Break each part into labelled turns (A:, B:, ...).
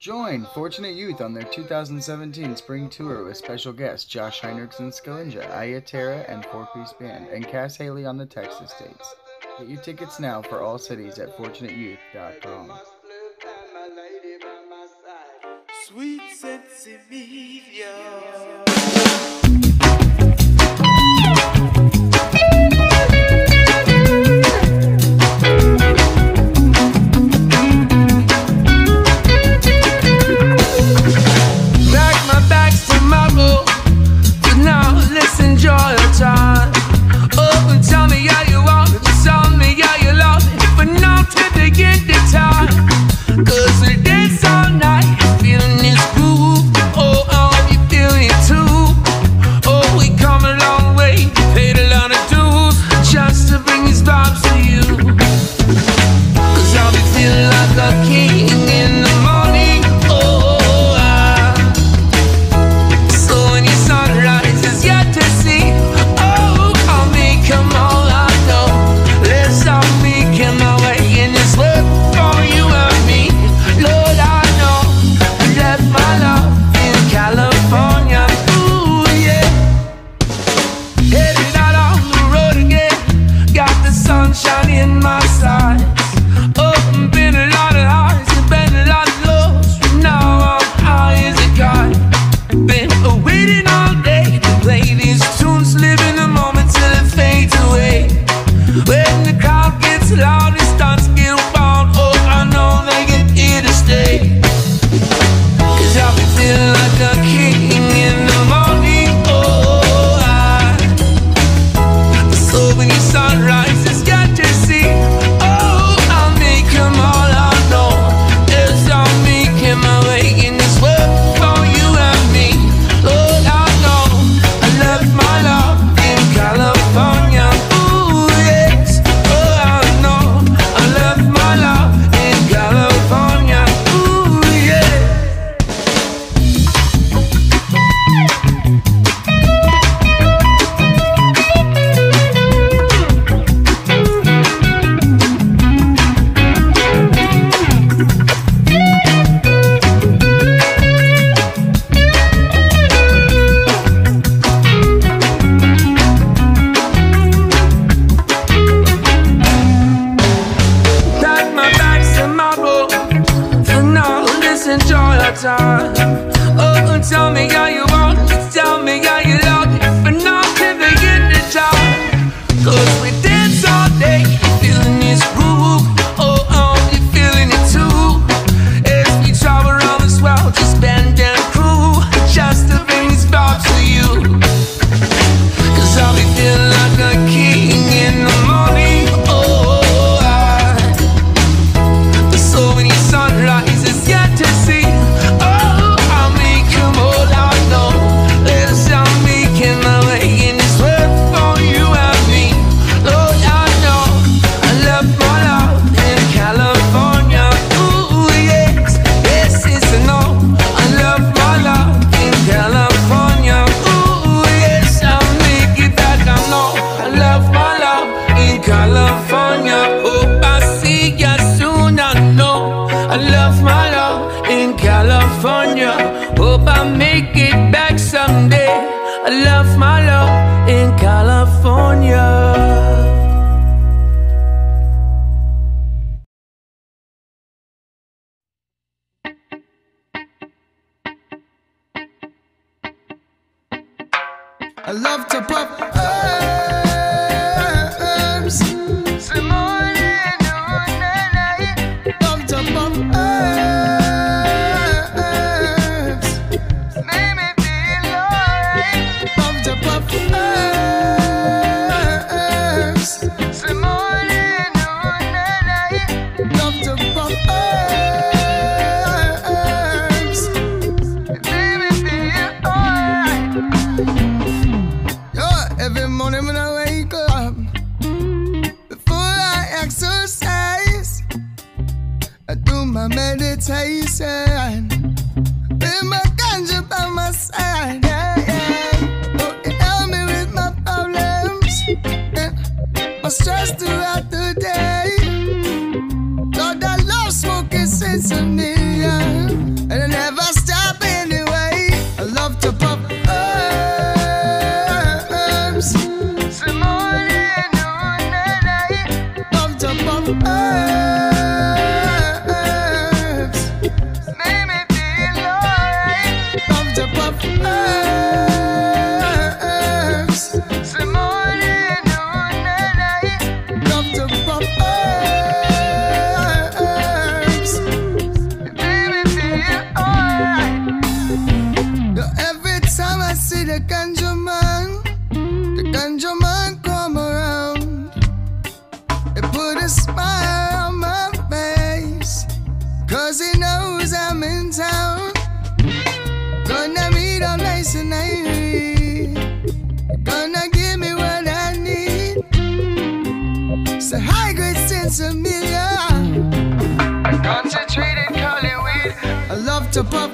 A: Join Fortunate Youth on their 2017 spring tour with special guests Josh Heinrichsen SkillinJah, Ayatara and For Peace Band, and Cas Haley on the Texas States. Get your tickets now for all cities at fortunateyouth.com.
B: Sweet Sensimedia. time I love to
C: pop. Hey. insomnia, and I never. It's a million. Concentrated, call it weed. I love to pop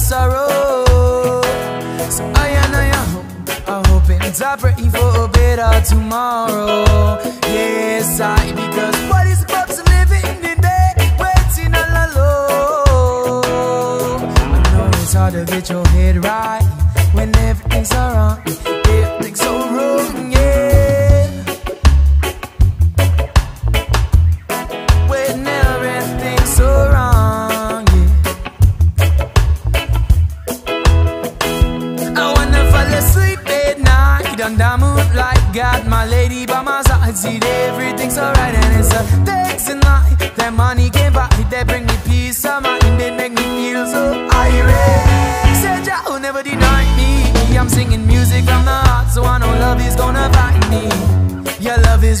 D: sorrow. So I and I am hope, I'm hoping to pray for a better tomorrow. Yes, I because what is about to live in the day, waiting all alone. I know it's hard to get your head right when everything's around.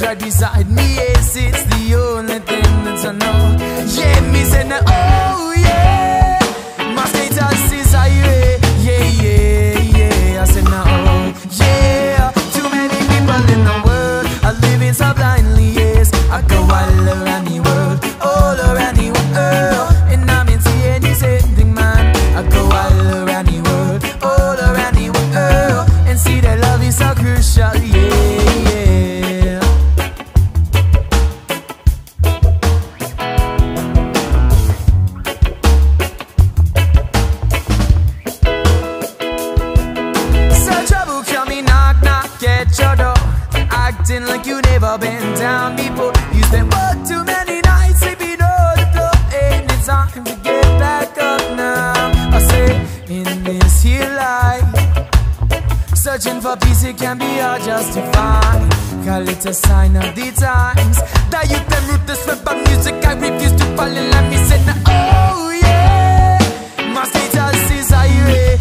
D: right beside me. Yeah. Searching for peace, it can be hard just to find. Call it a sign of the times. That you can root the sweat of music. I refuse to fall in love. Me said, oh yeah, my status is highway.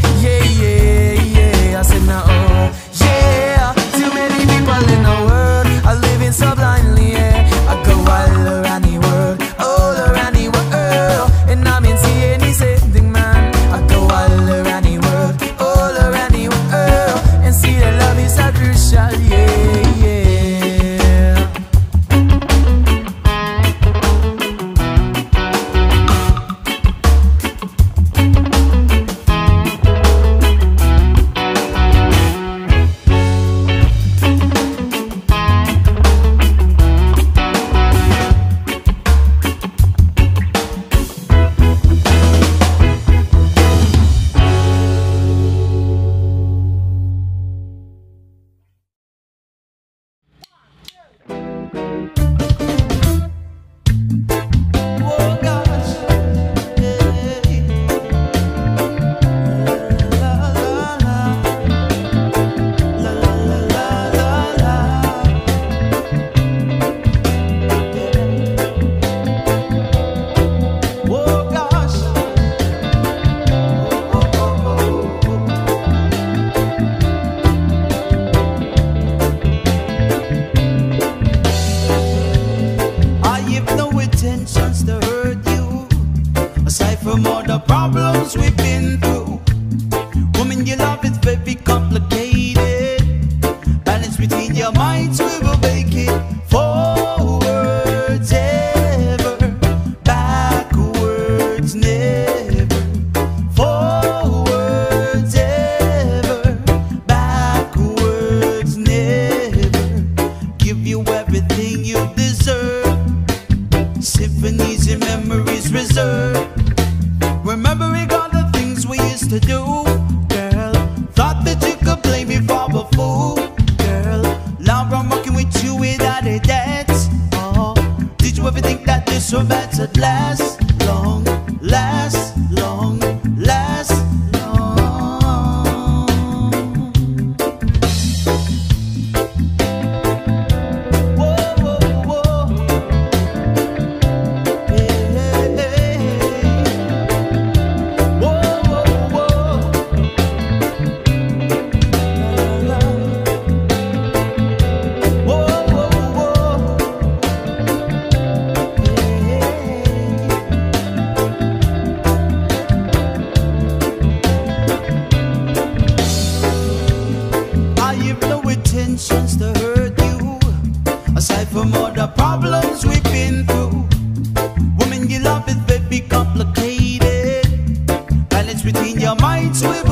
E: Lady by my side.